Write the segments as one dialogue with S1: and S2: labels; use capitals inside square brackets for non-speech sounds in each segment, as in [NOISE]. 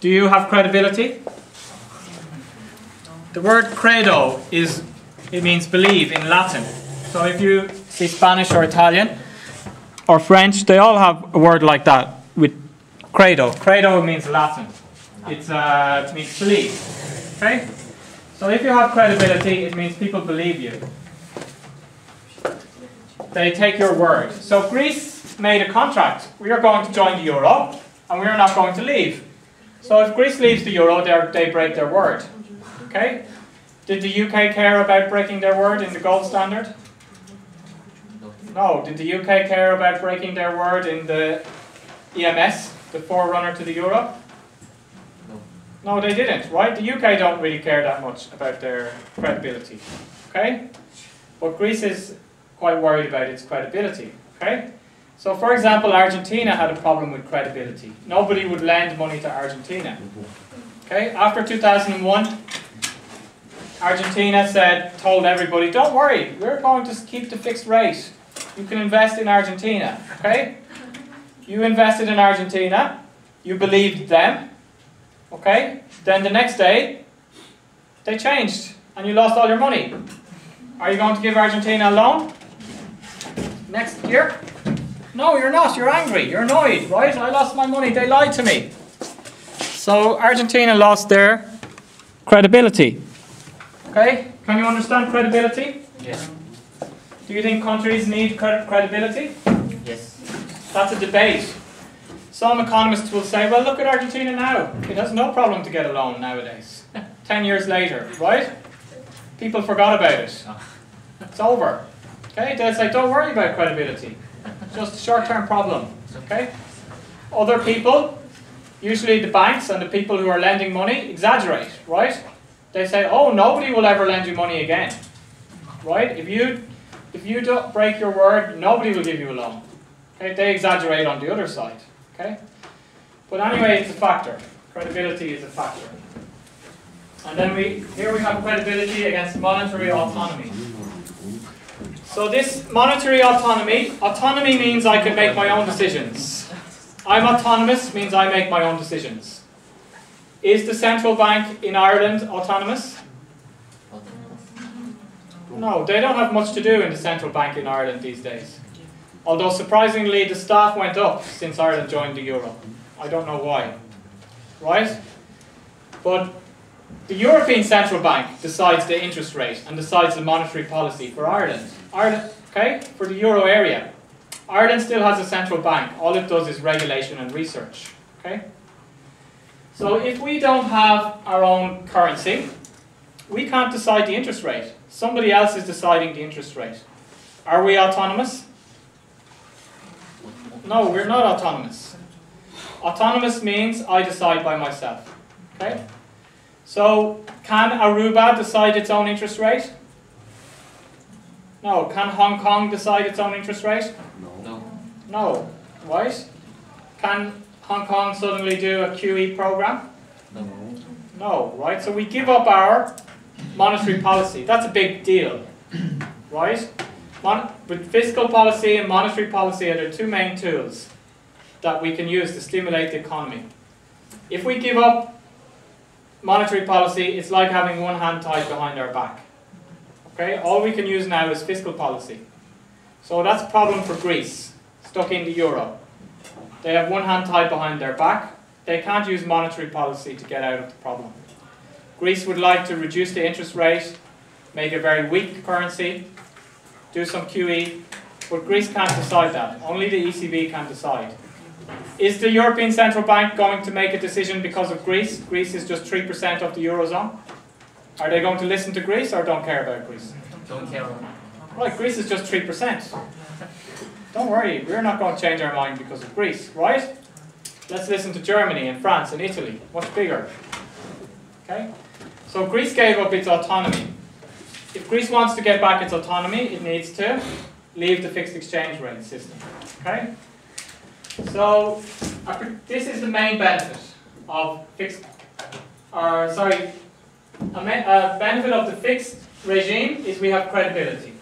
S1: Do you have credibility? The word credo is, it means believe in Latin. So if you see Spanish or Italian or French, they all have a word like that with credo. Credo means Latin. It's, uh, it means believe. Okay? So if you have credibility, it means people believe you. They take your word. So Greece made a contract. We are going to join the euro, and we are not going to leave. So if Greece leaves the euro, they break their word. Okay? Did the UK care about breaking their word in the gold standard? No. Did the UK care about breaking their word in the EMS, the forerunner to the euro? No, No, they didn't, right? The UK don't really care that much about their credibility. Okay? But Greece is quite worried about its credibility. Okay? So for example, Argentina had a problem with credibility. Nobody would lend money to Argentina. Okay? After 2001, Argentina said, told everybody, don't worry, we're going to keep the fixed rate. You can invest in Argentina. Okay? You invested in Argentina, you believed them, okay? Then the next day, they changed and you lost all your money. Are you going to give Argentina a loan? Next year? No, you're not. You're angry. You're annoyed, right? I lost my money. They lied to me. So Argentina lost their credibility. Okay? Can you understand credibility?
S2: Yes.
S1: Do you think countries need credibility?
S2: Yes.
S1: That's a debate. Some economists will say, well, look at Argentina now. It has no problem to get a loan nowadays. [LAUGHS] Ten years later, right? People forgot about it. Ah. It's over. Okay? They'll say, don't worry about credibility. Just a short-term problem. Okay? Other people, usually the banks and the people who are lending money, exaggerate, right? They say, oh, nobody will ever lend you money again. Right? If you if you don't break your word, nobody will give you a loan. Okay? They exaggerate on the other side. Okay? But anyway, it's a factor. Credibility is a factor. And then we here we have credibility against monetary autonomy. So this monetary autonomy, autonomy means I can make my own decisions. I'm autonomous means I make my own decisions. Is the central bank in Ireland autonomous? No, they don't have much to do in the central bank in Ireland these days. Although surprisingly the staff went up since Ireland joined the euro. I don't know why. Right? But the European Central Bank decides the interest rate and decides the monetary policy for Ireland. Ireland, okay, for the euro area. Ireland still has a central bank. All it does is regulation and research. Okay? So if we don't have our own currency, we can't decide the interest rate. Somebody else is deciding the interest rate. Are we autonomous? No, we're not autonomous. Autonomous means I decide by myself. Okay? So, can Aruba decide its own interest rate? No. Can Hong Kong decide its own interest rate?
S2: No.
S1: No. Right? Can Hong Kong suddenly do a QE program?
S2: No.
S1: No, right? So we give up our monetary policy. That's a big deal, right? Mon but fiscal policy and monetary policy are the two main tools that we can use to stimulate the economy. If we give up monetary policy, it's like having one hand tied behind our back. Okay, all we can use now is fiscal policy. So that's a problem for Greece, stuck in the euro. They have one hand tied behind their back. They can't use monetary policy to get out of the problem. Greece would like to reduce the interest rate, make a very weak currency, do some QE, but Greece can't decide that. Only the ECB can decide. Is the European Central Bank going to make a decision because of Greece? Greece is just 3% of the Eurozone. Are they going to listen to Greece or don't care about Greece?
S2: Don't care.
S1: Right, Greece is just 3%. Don't worry, we're not going to change our mind because of Greece, right? Let's listen to Germany and France and Italy, much bigger. Okay? So Greece gave up its autonomy. If Greece wants to get back its autonomy, it needs to leave the fixed exchange rate system. Okay? So this is the main benefit of fixed, or sorry, a, a uh, benefit of the fixed regime is we have credibility.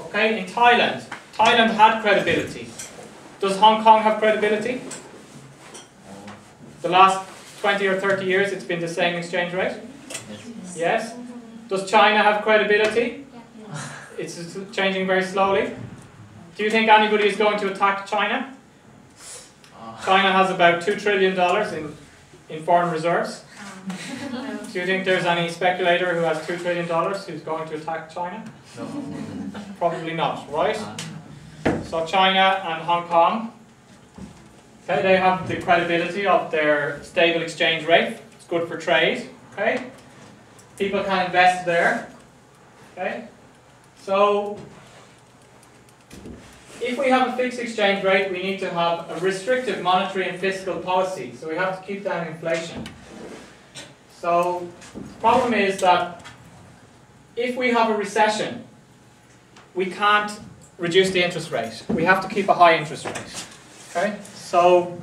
S1: Okay, in Thailand, Thailand had credibility. Does Hong Kong have credibility? The last 20 or 30 years it's been the same exchange rate? Yes. Does China have credibility? It's changing very slowly. Do you think anybody is going to attack China? China has about $2 trillion in, in foreign reserves. Um, Do you think there's any speculator who has $2 trillion who's going to attack China? No. Probably not, right? So China and Hong Kong, okay, they have the credibility of their stable exchange rate. It's good for trade, okay? People can invest there, okay? So if we have a fixed exchange rate, we need to have a restrictive monetary and fiscal policy. So we have to keep down inflation. So the problem is that if we have a recession, we can't reduce the interest rate. We have to keep a high interest rate. Okay? So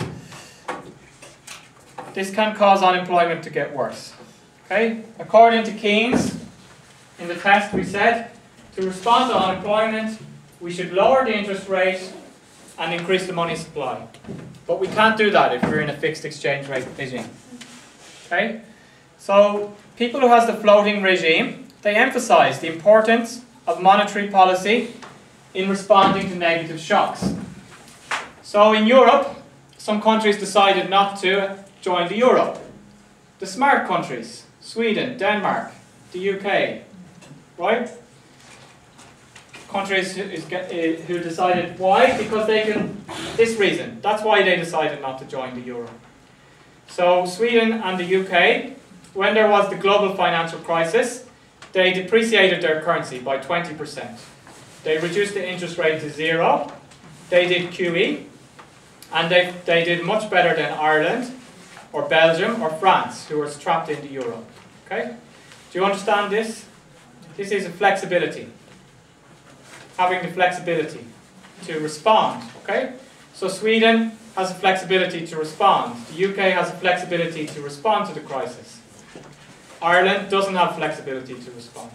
S1: this can cause unemployment to get worse. Okay? According to Keynes, in the test we said, to respond to unemployment, we should lower the interest rate and increase the money supply. But we can't do that if we're in a fixed exchange rate regime. Okay? So people who has the floating regime, they emphasize the importance of monetary policy in responding to negative shocks. So in Europe, some countries decided not to join the euro. The smart countries, Sweden, Denmark, the UK, right? Countries eh, who decided why? Because they can, this reason, that's why they decided not to join the euro. So Sweden and the UK when there was the global financial crisis, they depreciated their currency by 20%. They reduced the interest rate to zero. They did QE. And they, they did much better than Ireland or Belgium or France, who were trapped in the euro. Okay? Do you understand this? This is a flexibility. Having the flexibility to respond. Okay? So Sweden has a flexibility to respond. The UK has a flexibility to respond to the crisis. Ireland doesn't have flexibility to respond.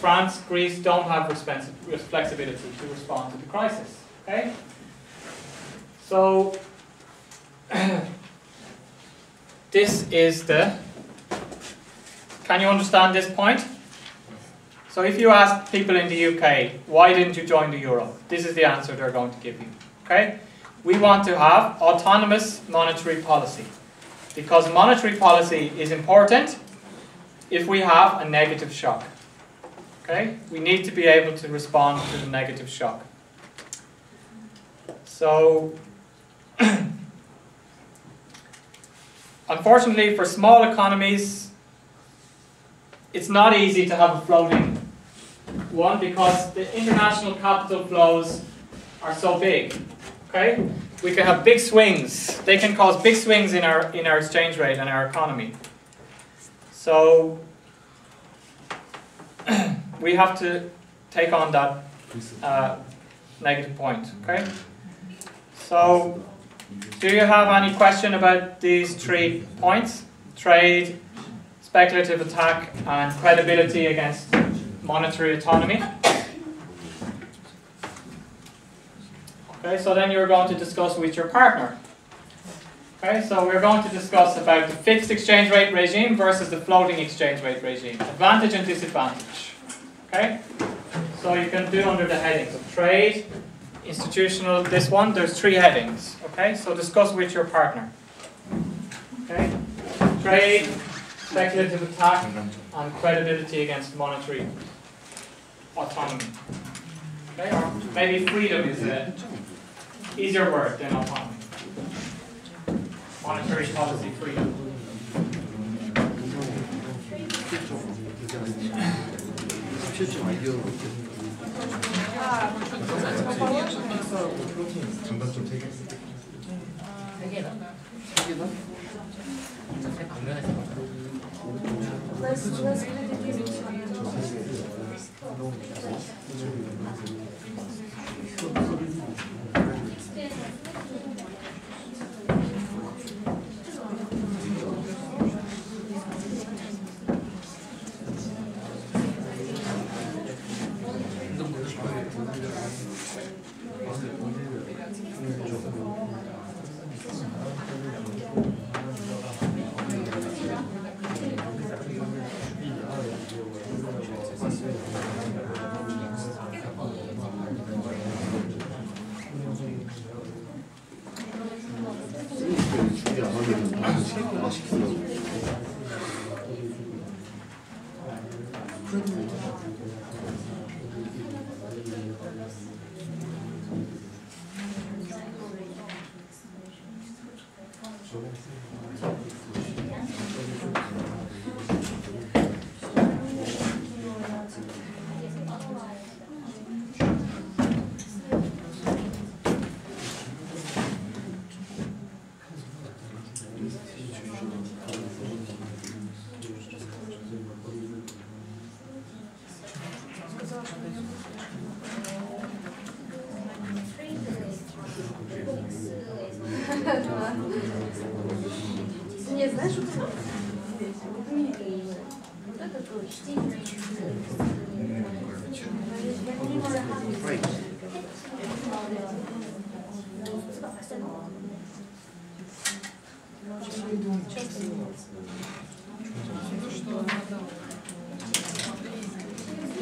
S1: France, Greece don't have flexibility to respond to the crisis. Okay? So, [CLEARS THROAT] this is the, can you understand this point? So if you ask people in the UK, why didn't you join the euro? This is the answer they're going to give you. Okay? We want to have autonomous monetary policy. Because monetary policy is important if we have a negative shock. Okay? We need to be able to respond to the negative shock. So, [CLEARS THROAT] unfortunately for small economies, it's not easy to have a floating one because the international capital flows are so big. Okay? We can have big swings. They can cause big swings in our in our exchange rate and our economy. So [CLEARS THROAT] we have to take on that uh, negative point, okay? So, do you have any question about these three points? Trade, speculative attack, and credibility against monetary autonomy? Okay, so then you're going to discuss with your partner. Okay, so we're going to discuss about the fixed exchange rate regime versus the floating exchange rate regime. Advantage and disadvantage. Okay, so you can do under the headings of trade, institutional, this one, there's three headings. Okay, so discuss with your partner. Okay, trade, speculative attack, and credibility against monetary autonomy. Okay, or maybe freedom is an easier word than autonomy monetary policy freedom. Let's, let's
S2: Nie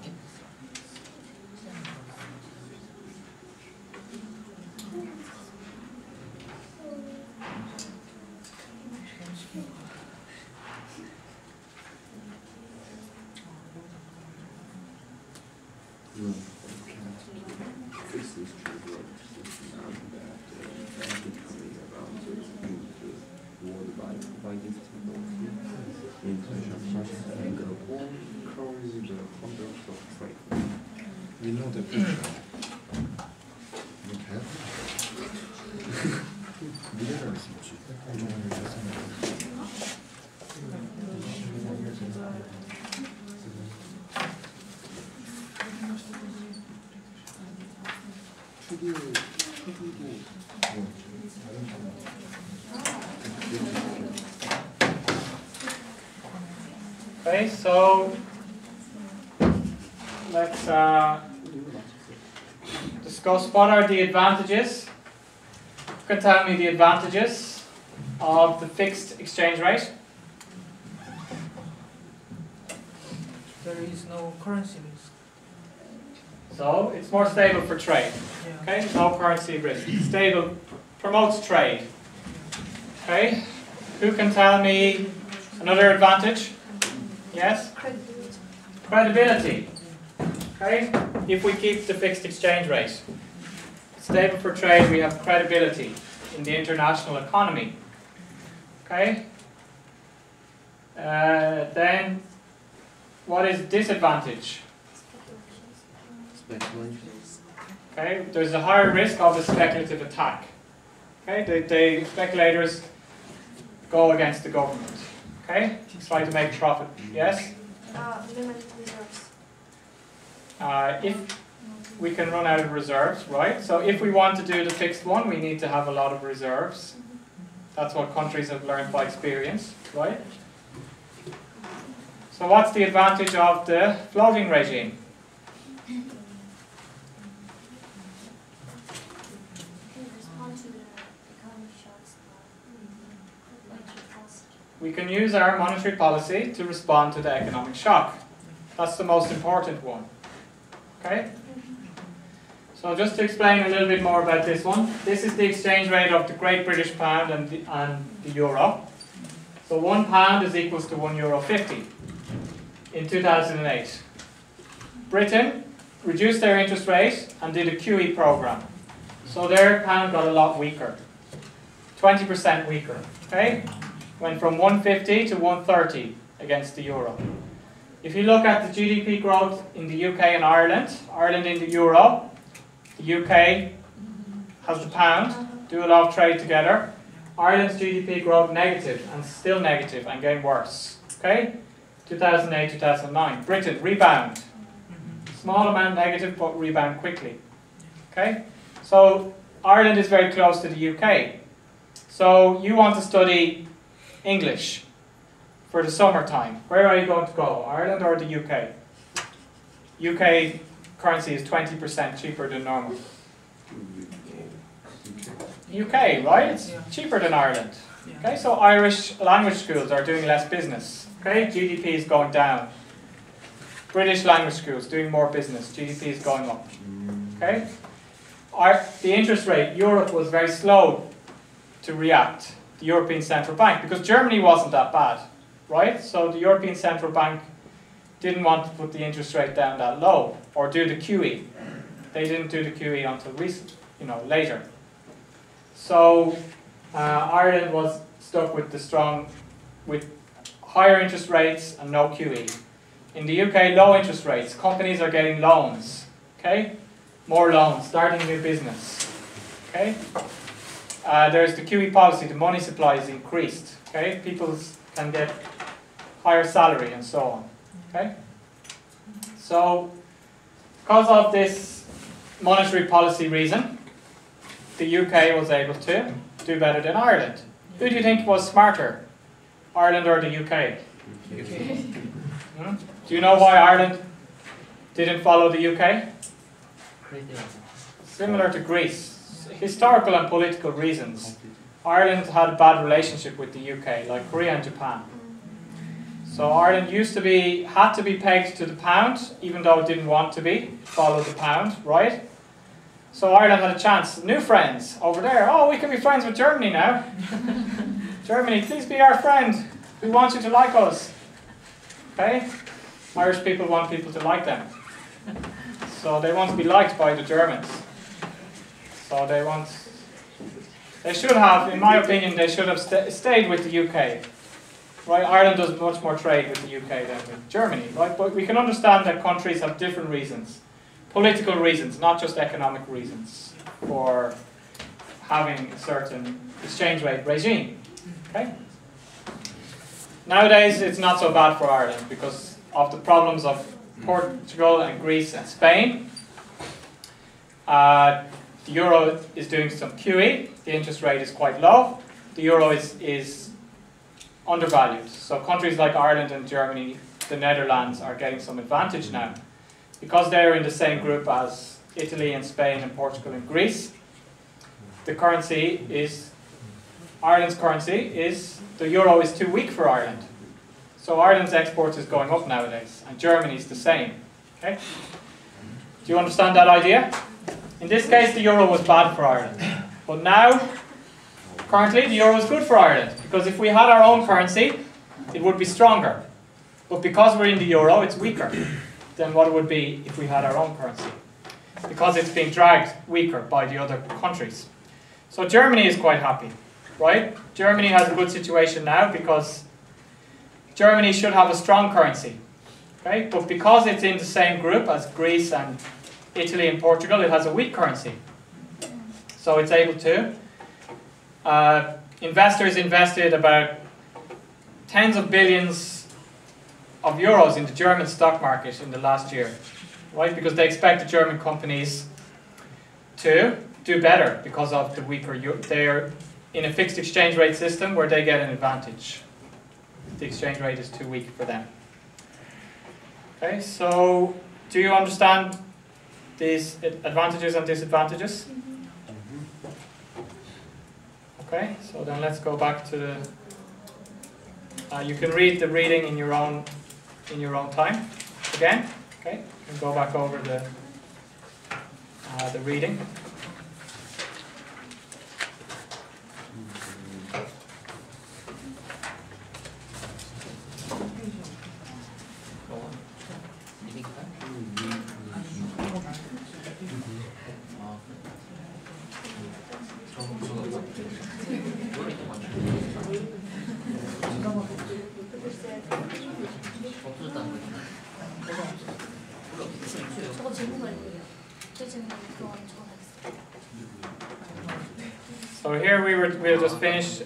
S3: 거
S4: We know
S1: what are the advantages. You can tell me the advantages of the fixed exchange rate.
S5: There is no currency risk.
S1: So it's more stable for trade.
S5: Yeah.
S1: Okay, no currency risk. Stable promotes trade. Okay, who can tell me another advantage? Yes?
S2: Credibility.
S1: Credibility. Okay, if we keep the fixed exchange rate. Stable for trade, we have credibility in the international economy. Okay? Uh, then, what is disadvantage?
S6: speculations.
S1: Okay, there's a higher risk of a speculative attack. Okay, the, the speculators go against the government. Okay, try to make profit. Yes?
S2: Uh, limited reserves.
S1: Uh, if we can run out of reserves, right? So if we want to do the fixed one, we need to have a lot of reserves. That's what countries have learned by experience, right? So what's the advantage of the floating regime? We can use our monetary policy to respond to the economic shock. That's the most important one. Okay? So just to explain a little bit more about this one, this is the exchange rate of the Great British Pound and the, and the Euro. So one pound is equals to one euro fifty in 2008. Britain reduced their interest rate and did a QE program. So their pound got a lot weaker, 20% weaker. Okay? Went from 150 to 130 against the euro. If you look at the GDP growth in the UK and Ireland, Ireland in the euro, UK has the pound, do a lot of trade together. Ireland's GDP growth negative and still negative and getting worse. Okay? 2008, 2009. Britain, rebound. Small amount negative, but rebound quickly. Okay? So Ireland is very close to the UK. So you want to study English for the summertime, where are you going to go? Ireland or the UK? UK currency is 20% cheaper than normal. UK, right? It's
S5: Yeah.
S1: cheaper than Ireland.
S5: Yeah.
S1: Okay, so Irish language schools are doing less business. Okay, GDP is going down. British language schools doing more business. GDP is going up. Okay, Our, the interest rate. Europe was very slow to react. The European Central Bank because Germany wasn't that bad, right? So the European Central Bank didn't want to put the interest rate down that low or do the QE. They didn't do the QE until recent, you know, later. So uh, Ireland was stuck with the strong, with higher interest rates and no QE. In the UK, low interest rates. Companies are getting loans. Okay, more loans, starting new business. Okay. Uh, there's the QE policy. The money supply is increased. Okay, people can get higher salary and so on. Okay. So, because of this monetary policy reason, the UK was able to do better than Ireland. Who do you think was smarter, Ireland or the UK? [LAUGHS] Hmm? Do you know why Ireland didn't follow the UK? Similar to Greece, historical and political reasons. Ireland had a bad relationship with the UK, like Korea and Japan. So Ireland used to be had to be pegged to the pound, even though it didn't want to be. Follow the pound, right? So Ireland had a chance. New friends over there. Oh, we can be friends with Germany now. [LAUGHS] Germany, please be our friend. We want you to like us. Okay? Irish people want people to like them. So they want to be liked by the Germans. So they want. They should have, in my opinion, they should have sta stayed with the UK. Right? Ireland does much more trade with the UK than with Germany. Right? But we can understand that countries have different reasons, political reasons, not just economic reasons, for having a certain exchange rate regime. Okay. Nowadays, it's not so bad for Ireland because of the problems of Portugal and Greece and Spain. Uh, the euro is doing some QE. The interest rate is quite low. The euro is, is undervalued. So countries like Ireland and Germany, the Netherlands are getting some advantage now. Because they're in the same group as Italy and Spain and Portugal and Greece, the currency is, Ireland's currency is, the euro is too weak for Ireland. So Ireland's exports is going up nowadays, and Germany's the same. Okay? Do you understand that idea? In this case, the euro was bad for Ireland. But now, currently, the euro is good for Ireland. Because if we had our own currency, it would be stronger. But because we're in the euro, it's weaker than what it would be if we had our own currency. Because it's being dragged weaker by the other countries. So Germany is quite happy, right? Germany has a good situation now because Germany should have a strong currency. Okay? But because it's in the same group as Greece and Italy and Portugal, it has a weak currency. So it's able to. Uh, investors invested about tens of billions of euros in the German stock market in the last year, right? Because they expect the German companies to do better because of the weaker euro. They're in a fixed exchange rate system where they get an advantage. The exchange rate is too weak for them. Okay, so do you understand these advantages and disadvantages? Okay, so then let's go back to the. Uh, you can read the reading in your own in your own time again. Okay, and go back over the uh, the reading.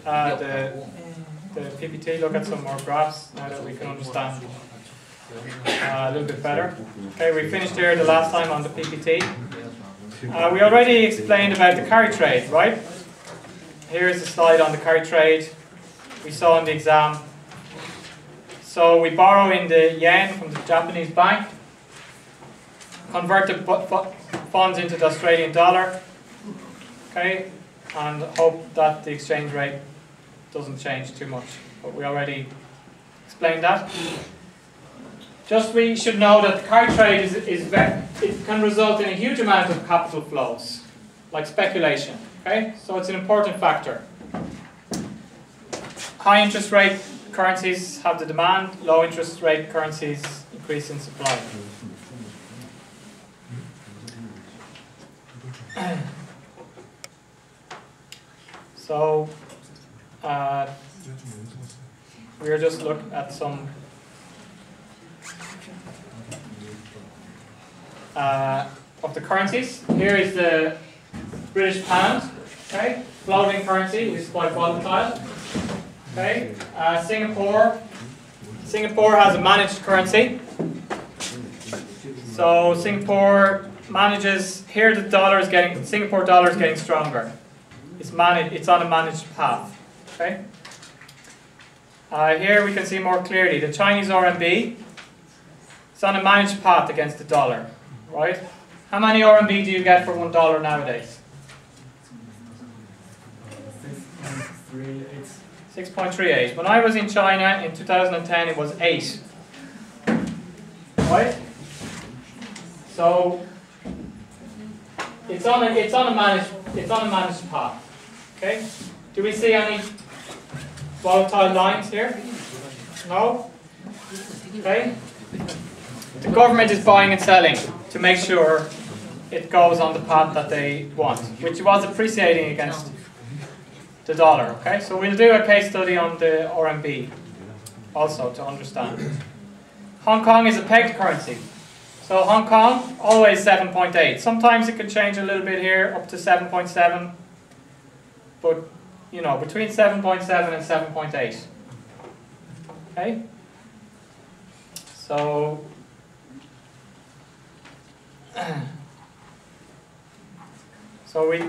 S1: Uh, the, the PPT, look at some more graphs now that we can understand uh, a little bit better. Okay, we finished here the last time on the PPT. Uh, we already explained about the carry trade, right? Here's a slide on the carry trade we saw in the exam. So we borrow in the yen from the Japanese bank, convert the funds into the Australian dollar, okay, and hope that the exchange rate doesn't change too much. But we already explained that. Just we should know that the carry trade is, is it can result in a huge amount of capital flows, like speculation. Okay, so it's an important factor. High interest rate currencies have the demand, low interest rate currencies increase in supply. [CLEARS THROAT] So, uh, we are just looking at some uh, of the currencies. Here is the British pound, okay, floating currency, which is quite volatile. Okay, uh, Singapore. Singapore has a managed currency. So Singapore manages. Here, the dollar is getting Singapore dollar is getting stronger. It's managed. It's on a managed path. Okay. Uh, here we can see more clearly the Chinese RMB. is on a managed path against the dollar, right? How many RMB do you get for one dollar nowadays? 6.38. When I was in China in 2010, it was 8. Right? So it's on a it's on a managed it's on a managed path. Okay? Do we see any volatile lines here? No? Okay? The government is buying and selling to make sure it goes on the path that they want, which was appreciating against the dollar. Okay, so we'll do a case study on the RMB also to understand. Hong Kong is a pegged currency. So Hong Kong, always 7.8. Sometimes it can change a little bit here, up to 7.7. But, you know, between 7.7 and 7.8. Okay? So, so we,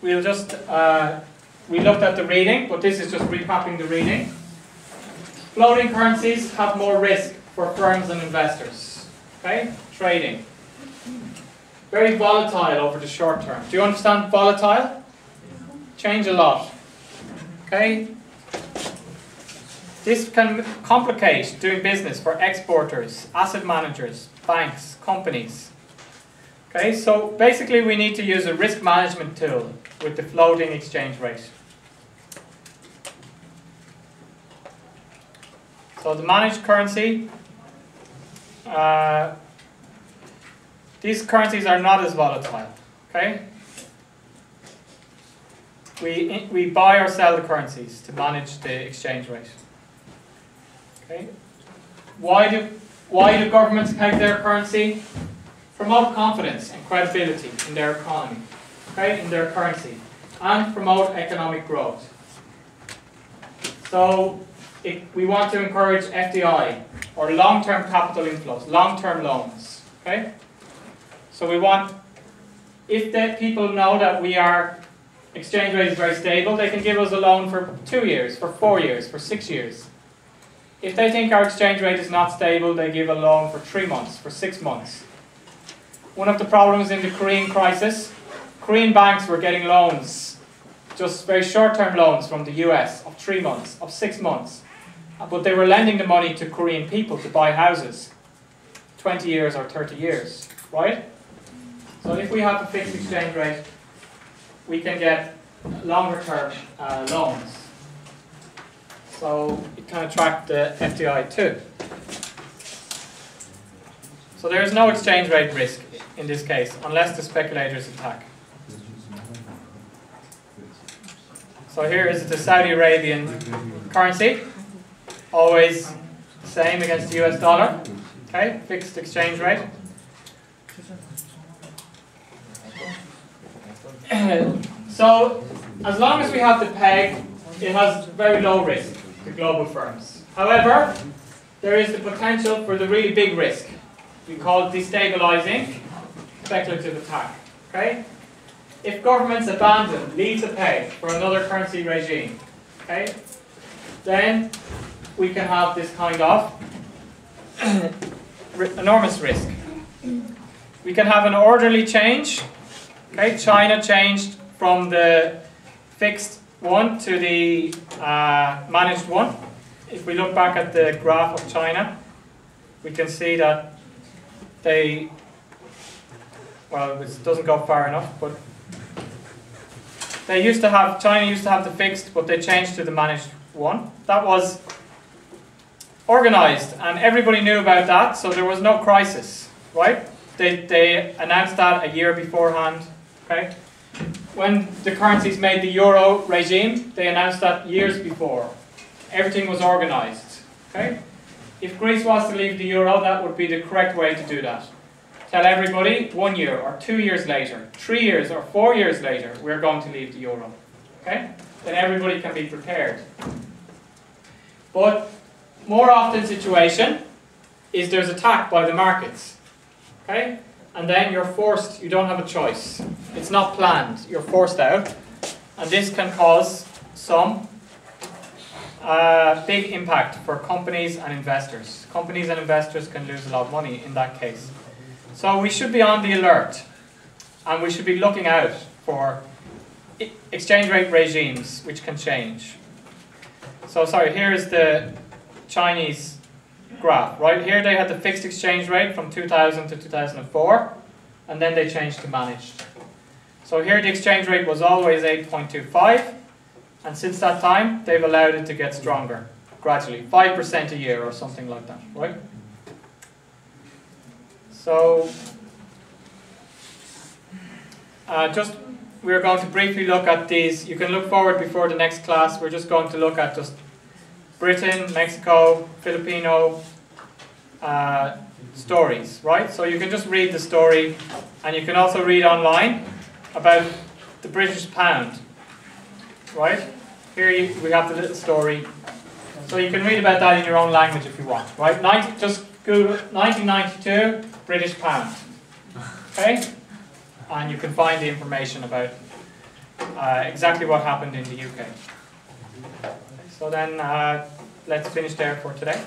S1: we'll just, uh, we looked at the reading, but this is just recapping the reading. Floating currencies have more risk for firms and investors. Okay? Trading. Very volatile over the short term. Do you understand volatile? Change a lot. Okay? This can complicate doing business for exporters, asset managers, banks, companies. Okay, so basically we need to use a risk management tool with the floating exchange rate. So the managed currency, uh, these currencies are not as volatile. Okay, we we buy or sell the currencies to manage the exchange rate. Okay, why do why do governments peg their currency? Promote confidence and credibility in their economy, okay, in their currency, and promote economic growth. So it, we want to encourage FDI or long-term capital inflows, long-term loans. Okay. So we want, if the people know that we are exchange rate is very stable, they can give us a loan for two years, for four years, for six years. If they think our exchange rate is not stable, they give a loan for three months, for six months. One of the problems in the Korean crisis, Korean banks were getting loans, just very short-term loans from the US of three months, of six months. Uh, but they were lending the money to Korean people to buy houses, 20 years or 30 years, right? So if we have a fixed exchange rate, we can get longer-term uh, loans. So it can attract the FDI too. So there is no exchange rate risk in this case, unless the speculators attack. So here is the Saudi Arabian currency, always same against the US dollar, okay, fixed exchange rate. [CLEARS THROAT] so as long as we have the peg, it has very low risk to global firms. However, there is the potential for the really big risk. We call it destabilizing speculative attack. Okay? If governments abandon, leave the peg for another currency regime, okay? then we can have this kind of [CLEARS THROAT] enormous risk. We can have an orderly change. Okay, China changed from the fixed one to the uh, managed one. If we look back at the graph of China, we can see that they, well, it doesn't go far enough, but they used to have, China used to have the fixed, but they changed to the managed one. That was organized, and everybody knew about that, so there was no crisis, right? They, they announced that a year beforehand, okay? When the currencies made the euro regime, they announced that years before. Everything was organized, okay? If Greece was to leave the euro, that would be the correct way to do that. Tell everybody one year or two years later, three years or four years later, we're going to leave the euro. Okay? Then everybody can be prepared. But more often situation is there's attack by the markets. Okay? And then you're forced, you don't have a choice. It's not planned, you're forced out. And this can cause some uh, big impact for companies and investors. Companies and investors can lose a lot of money in that case. So we should be on the alert and we should be looking out for exchange rate regimes which can change. So sorry, here is the Chinese graph. Right here they had the fixed exchange rate from 2000 to 2004 and then they changed to managed. So here the exchange rate was always 8.25 and since that time they've allowed it to get stronger gradually, 5% a year or something like that, right? So, uh, just we're going to briefly look at these. You can look forward before the next class. We're just going to look at just Britain, Mexico, Filipino uh, stories, right? So you can just read the story, and you can also read online about the British pound, right? Here you, we have the little story. So you can read about that in your own language if you want, right? 90, just Google 1992 British pound, okay? And you can find the information about uh, exactly what happened in the UK. So then uh, let's finish there for today.